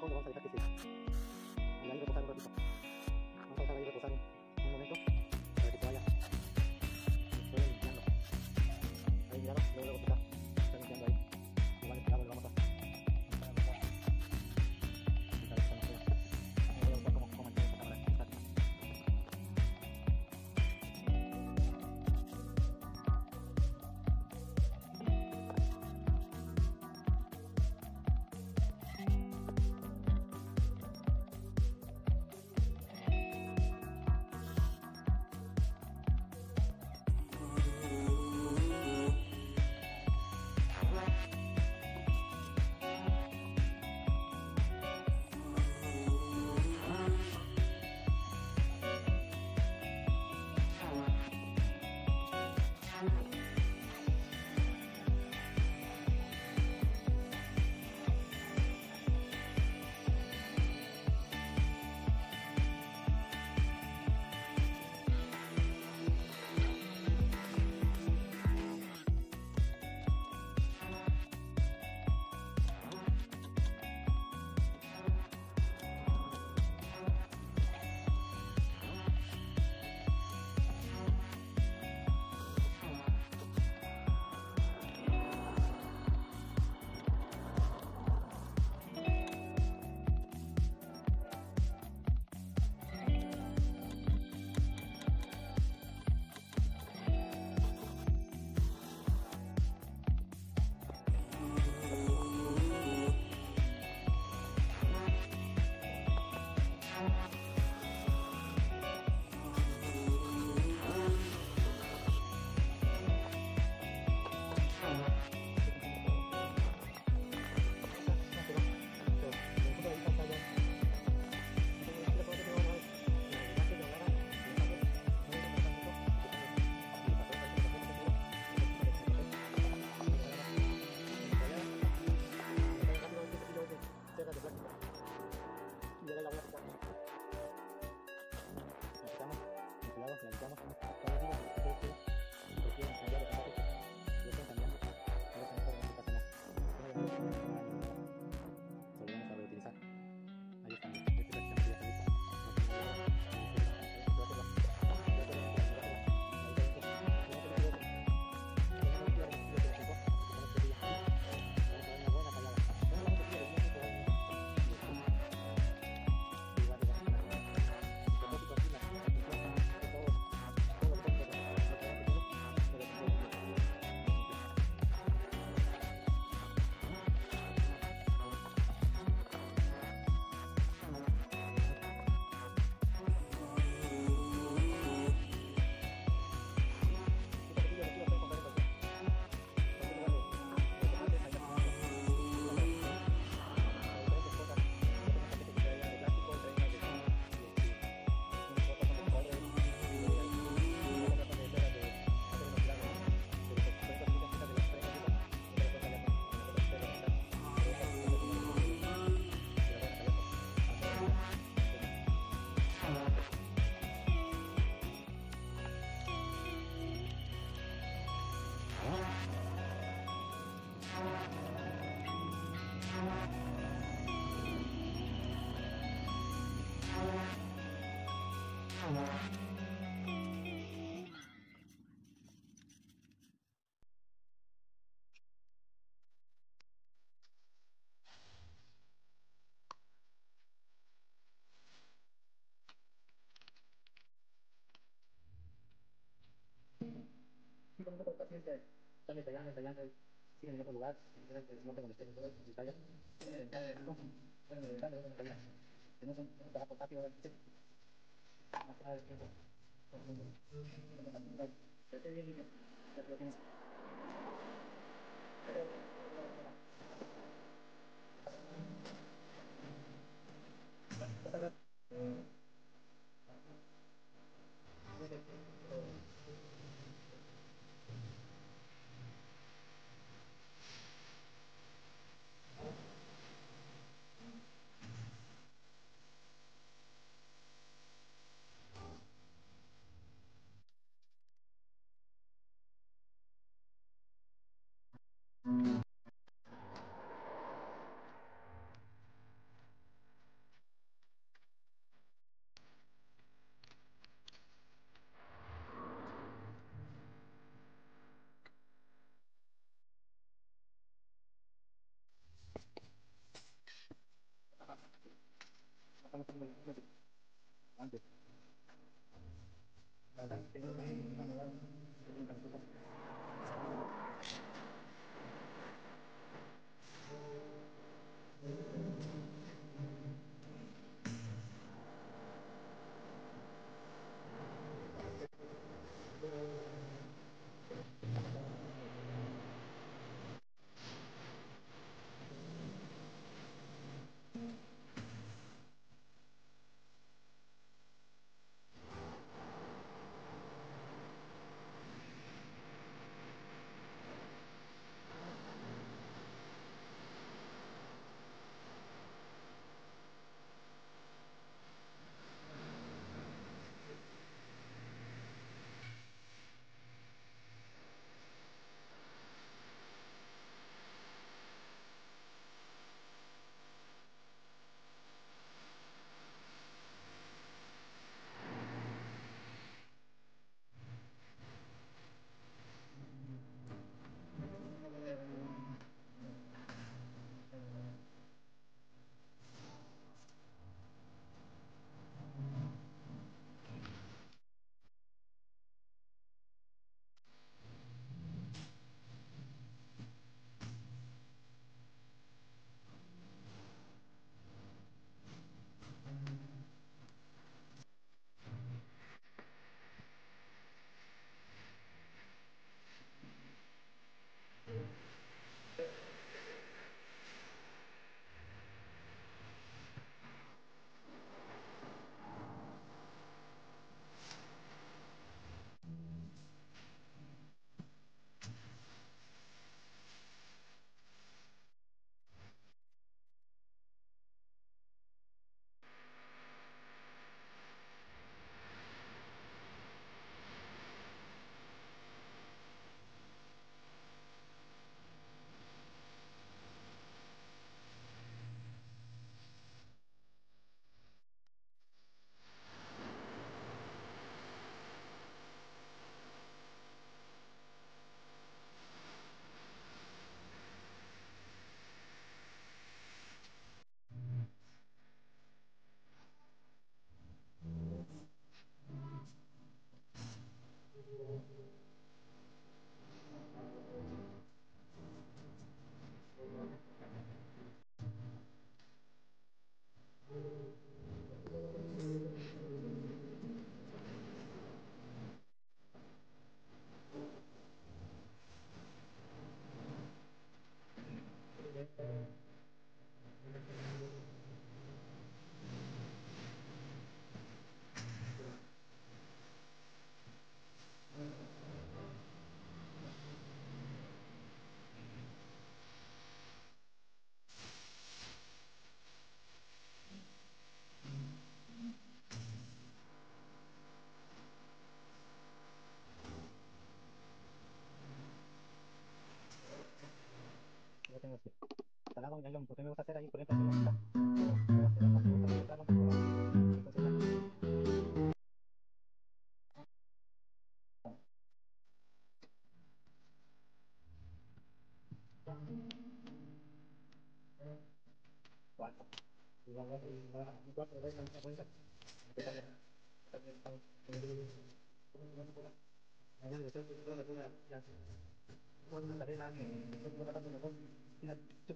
poco, vamos a dejar que se... Y ahí reposar un ratito. Vamos a dejar ahí reposar un, un momento para que se vaya. Vaya limpiando. Ahí miraron, luego luego Identify Come on. siempre están detallando, detallando, siguen en otro lugar, en donde estén, en detallan, un trabajo rápido, más nada tiempo. Antes. Yo ahí lo que me hacer ahí, por ejemplo, hacer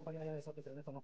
ぱりあやさんですよね、その。